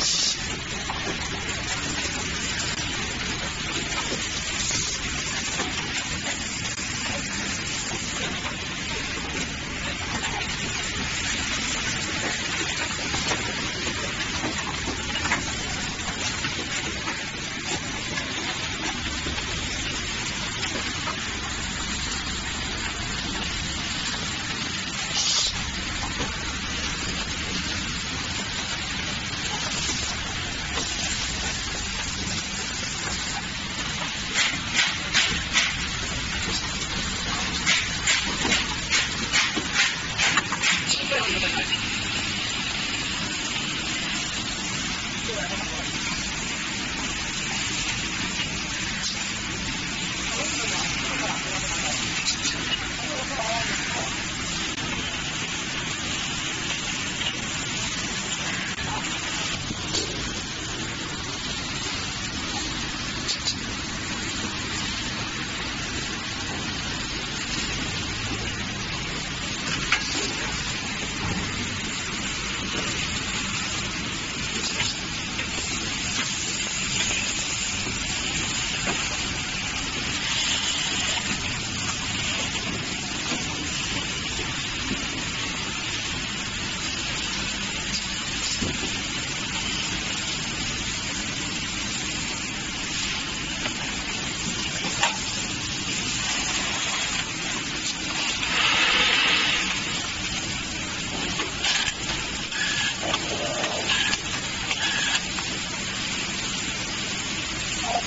Peace. Thank you.